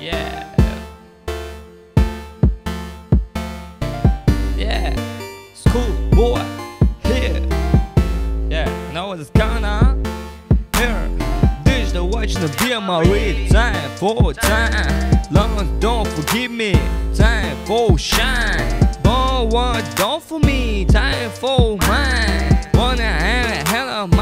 Yeah. Yeah. SkoolBoy. Here. Yeah. Know what's going on? Here. Digital watching the beer my read. Time for time. Long don't forgive me. Time for shine. Born one don't for me. Time for mine. Wanna have a hell of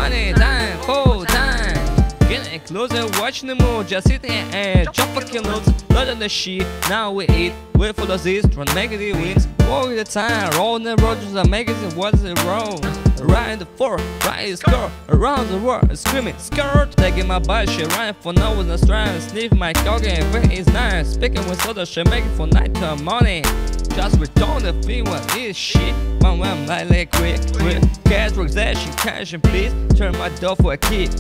Getting closer, watch the moon, just sitting and jump fucking loads, lot of the shit. Now we eat, for the to make it wins. Walk the time, rolling the road, just making it what's it wrong. Riding the four, riding skirt, around the world, screaming. Skirt, taking my butt shit, riding for now with the strand, sniff my cock and very is nice. Speaking with other shit, making for night to morning. Just return the feel what is shit. One one like liquid, quick. Cash transaction, cash and please. Turn my door for a kid.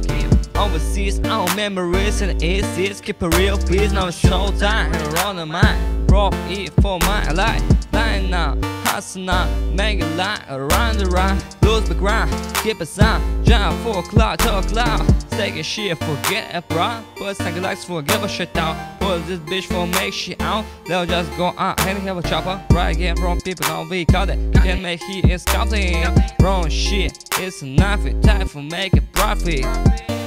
Overseas, on memories and aces. Keep it real, please. Now it's showtime. Around the mind. Broke it for my life. Line now, now. Make it line around the run. Lose the ground, keep it sound. Jump 4 o'clock, 2 o'clock. Take a shit, forget it, bro. Put some likes for give a shit out Put this bitch for make shit out. They'll just go out and have a chopper. Right again from people on we call it. Can't make he is scouting. Wrong shit, it's a knife. Time for make a profit.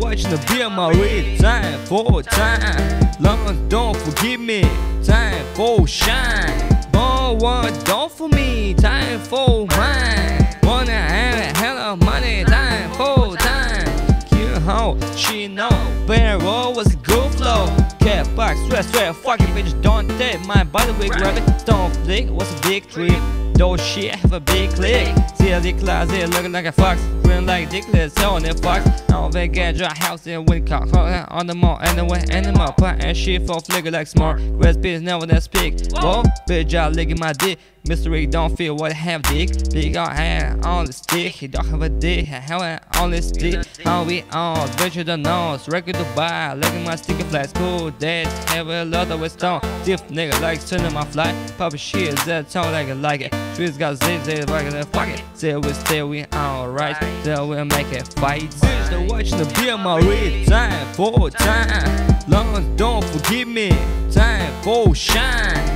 Watching the beer my read. Time for time. Long don't forgive me. Time for shine. Born one don't for me. Time for mine. Wanna have a hell of money. Time for time. Kill hoe, she know. Barrel was a good flow. Cat box, stress, stress. Fucking bitch, don't take my body wig rabbit. Stone flick What's a big trip. Those shit have a big click. See a dick looking like a fox. Grin like dickless, on that fox. On they get dry house in Wincock. On the mall, anyway, animal. Put and shit for flicker like smart. Rest bitch never that speak. Whoa, bitch, I licking my dick. Mystery don't feel what I have dick. Big on hand on the stick. He don't have a dick. I have on the stick. How we on? Venture the nose. Record to buy. At my sticky flags. Cool days. Have a lot of stone. Diff nigga like turning my fly. Papa shit. That tone like it like it. Streets got zip zip like it. Fuck it. Say we stay we alright. Say we make it fight. Bitch, watching the beer my read. Time for time. Long don't forgive me. Time for shine.